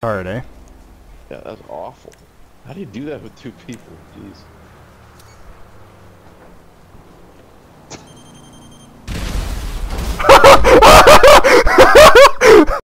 Hard, eh? Yeah, that's awful. How do you do that with two people? Jeez.